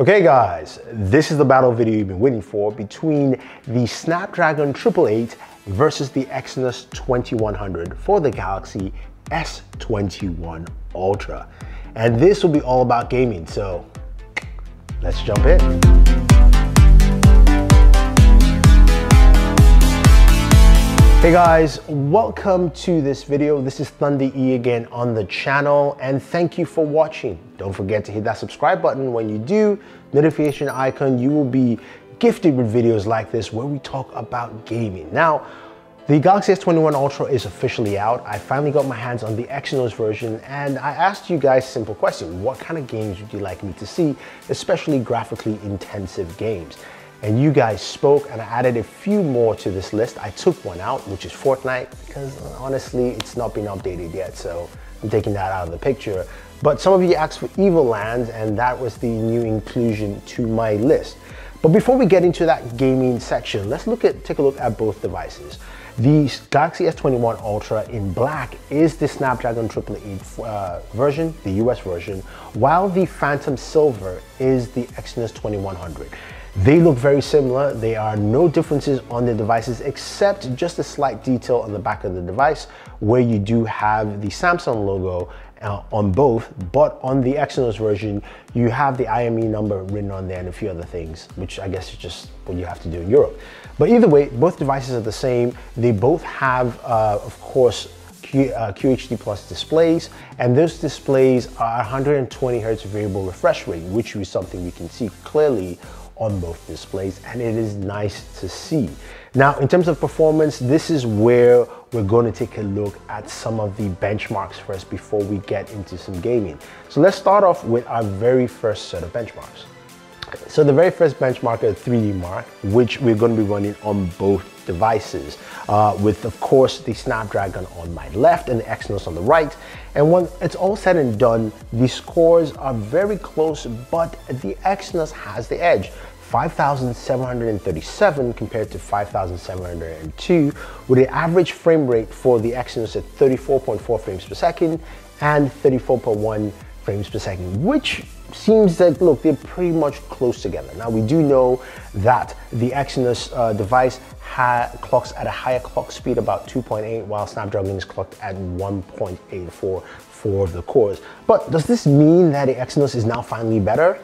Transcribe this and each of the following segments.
Okay guys, this is the battle video you've been waiting for between the Snapdragon 888 versus the Exynos 2100 for the Galaxy S21 Ultra. And this will be all about gaming, so let's jump in. Hey guys, welcome to this video. This is Thunder E again on the channel and thank you for watching. Don't forget to hit that subscribe button. When you do, notification icon, you will be gifted with videos like this where we talk about gaming. Now, the Galaxy S21 Ultra is officially out. I finally got my hands on the Exynos version and I asked you guys a simple question. What kind of games would you like me to see, especially graphically intensive games? And you guys spoke and I added a few more to this list. I took one out, which is Fortnite, because honestly, it's not been updated yet, so I'm taking that out of the picture. But some of you asked for Evil Lands, and that was the new inclusion to my list. But before we get into that gaming section, let's look at take a look at both devices. The Galaxy S21 Ultra in black is the Snapdragon 888 uh, version, the US version, while the Phantom Silver is the Exynos 2100. They look very similar. There are no differences on the devices except just a slight detail on the back of the device where you do have the Samsung logo uh, on both, but on the Exynos version, you have the IMEI number written on there and a few other things, which I guess is just what you have to do in Europe. But either way, both devices are the same. They both have, uh, of course, Q, uh, QHD Plus displays, and those displays are 120 Hertz variable refresh rate, which is something we can see clearly on both displays and it is nice to see. Now, in terms of performance, this is where we're going to take a look at some of the benchmarks first before we get into some gaming. So let's start off with our very first set of benchmarks. So the very first benchmark is 3DMark, which we're going to be running on both devices, uh, with of course the Snapdragon on my left and the Exynos on the right. And when it's all said and done, the scores are very close, but the Exynos has the edge. 5,737 compared to 5,702 with an average frame rate for the Exynos at 34.4 frames per second and 34.1 frames per second, which seems that, look, they're pretty much close together. Now, we do know that the Exynos uh, device clocks at a higher clock speed, about 2.8, while Snapdragon is clocked at 1.84 for the cores. But does this mean that the Exynos is now finally better?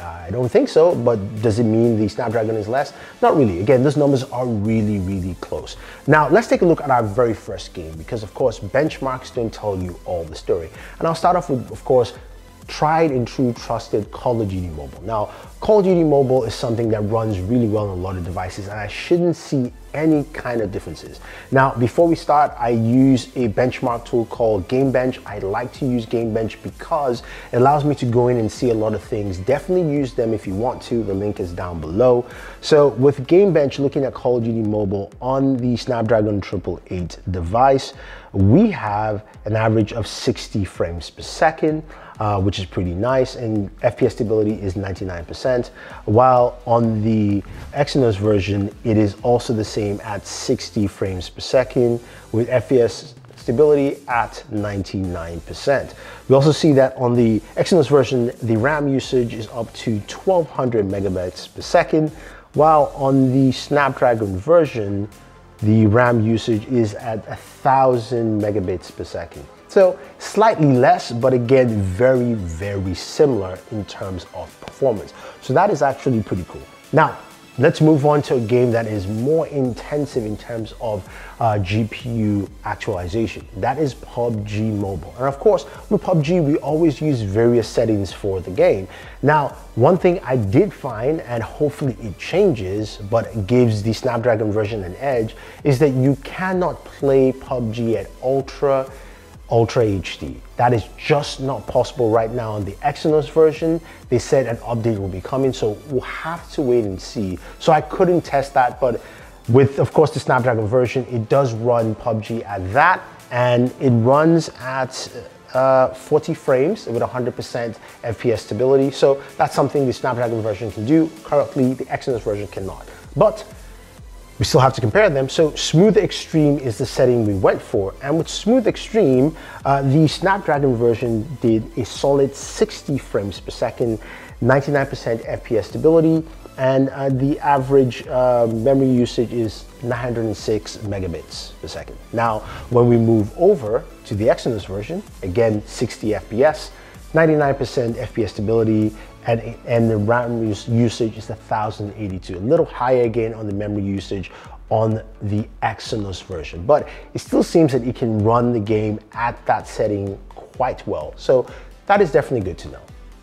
I don't think so, but does it mean the Snapdragon is less? Not really. Again, those numbers are really, really close. Now, let's take a look at our very first game because, of course, benchmarks don't tell you all the story. And I'll start off with, of course, tried and true trusted Call of Duty Mobile. Now, Call of Duty Mobile is something that runs really well on a lot of devices and I shouldn't see any kind of differences. Now, before we start, I use a benchmark tool called GameBench. I like to use GameBench because it allows me to go in and see a lot of things. Definitely use them if you want to. The link is down below. So with GameBench, looking at Call of Duty Mobile on the Snapdragon 888 device, we have an average of 60 frames per second uh, which is pretty nice. And FPS stability is 99%, while on the Exynos version, it is also the same at 60 frames per second with FPS stability at 99%. We also see that on the Exynos version, the RAM usage is up to 1200 megabytes per second, while on the Snapdragon version, the RAM usage is at 1000 megabits per second. So slightly less, but again, very, very similar in terms of performance. So that is actually pretty cool. Now, let's move on to a game that is more intensive in terms of uh, GPU actualization. That is PUBG Mobile. And of course, with PUBG, we always use various settings for the game. Now, one thing I did find, and hopefully it changes, but gives the Snapdragon version an edge, is that you cannot play PUBG at ultra Ultra HD. That is just not possible right now on the Exynos version. They said an update will be coming, so we'll have to wait and see. So I couldn't test that, but with, of course, the Snapdragon version, it does run PUBG at that, and it runs at uh, 40 frames with 100% FPS stability. So that's something the Snapdragon version can do. Currently, the Exynos version cannot. But we still have to compare them. So Smooth Extreme is the setting we went for. And with Smooth Extreme, uh, the Snapdragon version did a solid 60 frames per second. 99% FPS stability, and uh, the average uh, memory usage is 906 megabits per second. Now, when we move over to the Exynos version, again 60 FPS, 99% FPS stability, and, and the RAM usage is 1082. A little higher again on the memory usage on the Exynos version, but it still seems that it can run the game at that setting quite well. So that is definitely good to know.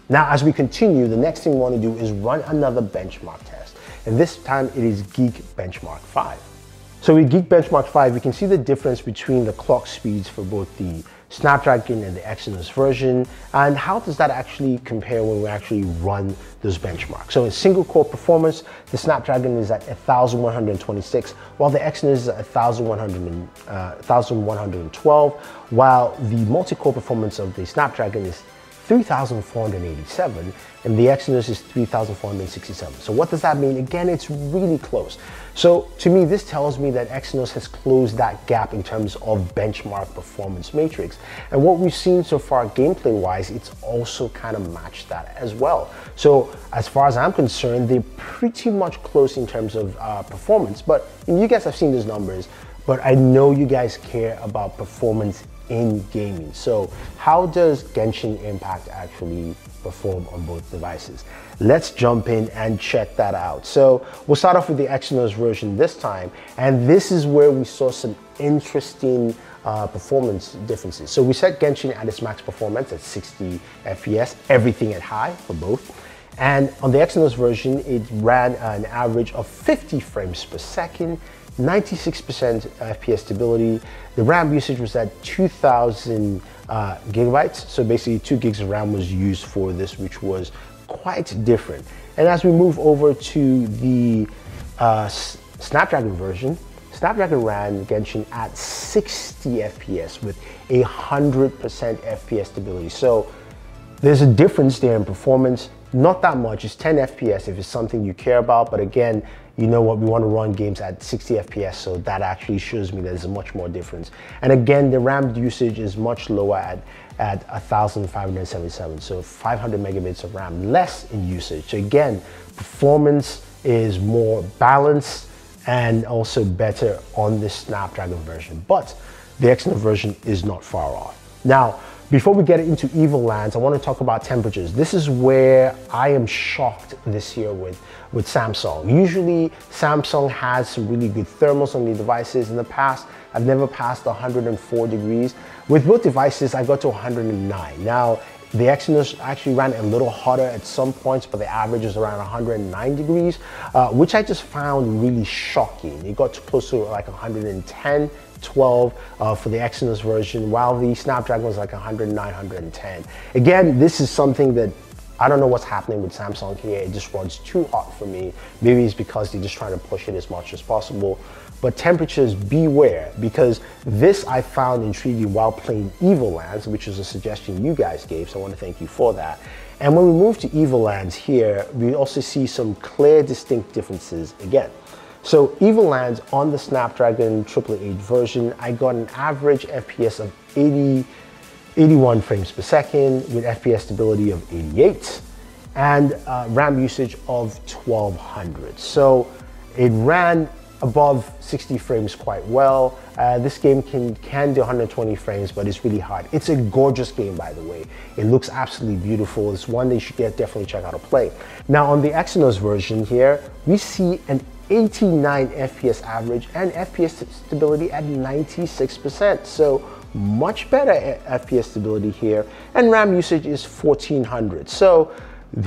Now, as we continue, the next thing we want to do is run another benchmark test. And this time it is Geek Benchmark 5. So with Geek Benchmark 5, we can see the difference between the clock speeds for both the Snapdragon and the Exynos version, and how does that actually compare when we actually run those benchmarks. So in single core performance, the Snapdragon is at 1126, while the Exynos is at 1100, uh, 1112, while the multi-core performance of the Snapdragon is 3,487 and the Exynos is 3,467. So what does that mean? Again, it's really close. So to me, this tells me that Exynos has closed that gap in terms of benchmark performance matrix. And what we've seen so far gameplay wise, it's also kind of matched that as well. So as far as I'm concerned, they're pretty much close in terms of uh, performance, but you guys have seen those numbers, but I know you guys care about performance in gaming. So how does Genshin Impact actually perform on both devices? Let's jump in and check that out. So we'll start off with the Exynos version this time, and this is where we saw some interesting uh, performance differences. So we set Genshin at its max performance at 60 FPS, everything at high for both. And on the Exynos version, it ran an average of 50 frames per second 96% FPS stability. The RAM usage was at 2000 uh, gigabytes. So basically two gigs of RAM was used for this, which was quite different. And as we move over to the uh, Snapdragon version, Snapdragon ran Genshin at 60 FPS with 100% FPS stability. So there's a difference there in performance. Not that much, it's 10 FPS if it's something you care about, but again, you know what, we want to run games at 60 FPS, so that actually shows me there's much more difference. And again, the RAM usage is much lower at, at 1,577, so 500 megabits of RAM less in usage. So again, performance is more balanced and also better on the Snapdragon version, but the Exynos version is not far off. Now, before we get into Evil Lands, I want to talk about temperatures. This is where I am shocked this year with, with Samsung. Usually Samsung has some really good thermals on the devices. In the past, I've never passed 104 degrees. With both devices, I got to 109. Now, the Exynos actually ran a little hotter at some points, but the average is around 109 degrees, uh, which I just found really shocking. It got close to like 110 12 uh, for the Exynos version, while the Snapdragon was like 109, 110. Again, this is something that I don't know what's happening with Samsung here. It just runs too hot for me. Maybe it's because they're just trying to push it as much as possible. But temperatures, beware, because this I found intriguing while playing Evil Lands, which is a suggestion you guys gave, so I want to thank you for that. And when we move to Evil Lands here, we also see some clear, distinct differences again. So Evil Lands on the Snapdragon 888 version, I got an average FPS of 80, 81 frames per second with FPS stability of 88 and uh, RAM usage of 1200. So it ran above 60 frames quite well. Uh, this game can, can do 120 frames, but it's really hard. It's a gorgeous game, by the way. It looks absolutely beautiful. It's one that you should get, definitely check out to play. Now on the Exynos version here, we see an 89 FPS average and FPS stability at 96%. So much better FPS stability here. And RAM usage is 1400. So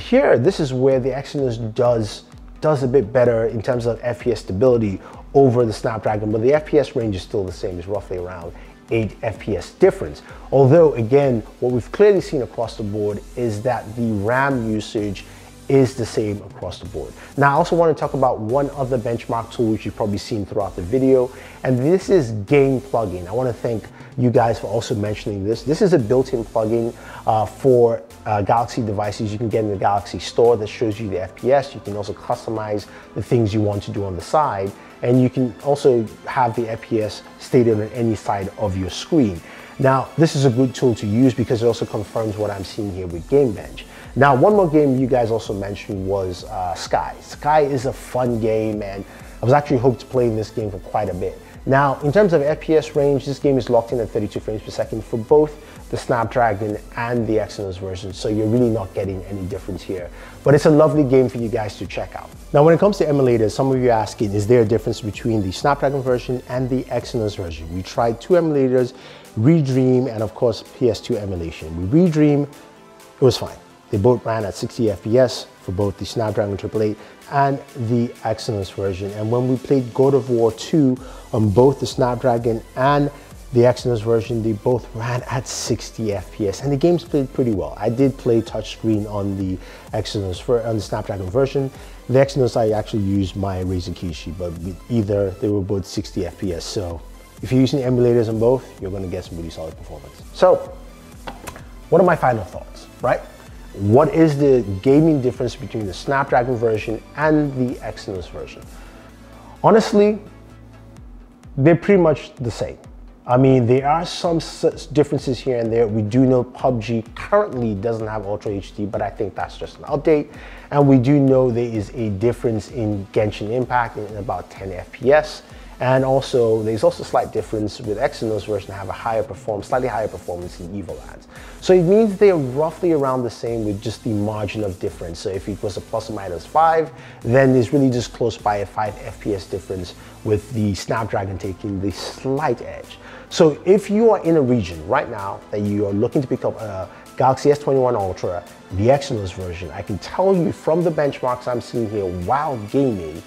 here, this is where the Exynos does, does a bit better in terms of FPS stability over the Snapdragon, but the FPS range is still the same, it's roughly around 8 FPS difference. Although again, what we've clearly seen across the board is that the RAM usage is the same across the board. Now I also want to talk about one other benchmark tool which you've probably seen throughout the video and this is Game Plugin. I want to thank you guys for also mentioning this. This is a built-in plugin uh, for uh, Galaxy devices you can get in the Galaxy store that shows you the FPS. You can also customize the things you want to do on the side and you can also have the FPS stated on any side of your screen. Now, this is a good tool to use because it also confirms what I'm seeing here with GameBench. Now, one more game you guys also mentioned was uh, Sky. Sky is a fun game, and I was actually hoping to play this game for quite a bit. Now, in terms of FPS range, this game is locked in at 32 frames per second for both the Snapdragon and the Exynos version, so you're really not getting any difference here. But it's a lovely game for you guys to check out. Now, when it comes to emulators, some of you are asking, is there a difference between the Snapdragon version and the Exynos version? We tried two emulators, Redream and of course PS2 emulation. With Redream, it was fine. They both ran at 60 FPS for both the Snapdragon 888 and the Exynos version. And when we played God of War 2 on both the Snapdragon and the Exynos version, they both ran at 60 FPS and the games played pretty well. I did play touchscreen on the Exynos, for, on the Snapdragon version. The Exynos, I actually used my Razer Kishi, but either, they were both 60 FPS. So if you're using emulators on both, you're gonna get some really solid performance. So, what are my final thoughts, right? What is the gaming difference between the Snapdragon version and the Exynos version? Honestly, they're pretty much the same. I mean, there are some differences here and there. We do know PUBG currently doesn't have Ultra HD, but I think that's just an update. And we do know there is a difference in Genshin Impact in about 10 FPS. And also, there's also a slight difference with Exynos version have a higher performance, slightly higher performance in Evil Lands. So it means they're roughly around the same with just the margin of difference. So if it was a plus or minus five, then it's really just close by a five FPS difference with the Snapdragon taking the slight edge. So if you are in a region right now that you are looking to pick up a Galaxy S21 Ultra, the Exynos version, I can tell you from the benchmarks I'm seeing here while gaming,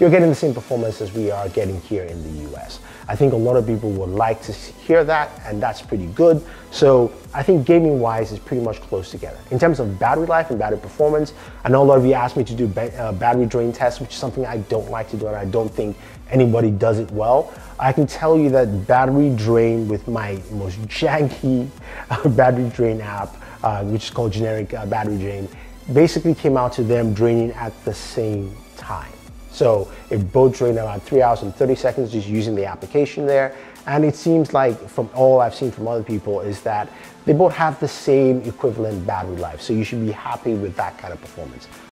you're getting the same performance as we are getting here in the US. I think a lot of people would like to hear that, and that's pretty good. So I think gaming wise is pretty much close together. In terms of battery life and battery performance, I know a lot of you asked me to do uh, battery drain tests, which is something I don't like to do, and I don't think anybody does it well. I can tell you that battery drain with my most janky uh, battery drain app, uh, which is called generic uh, battery drain, basically came out to them draining at the same time. So it both drained around three hours and 30 seconds just using the application there. And it seems like from all I've seen from other people is that they both have the same equivalent battery life. So you should be happy with that kind of performance.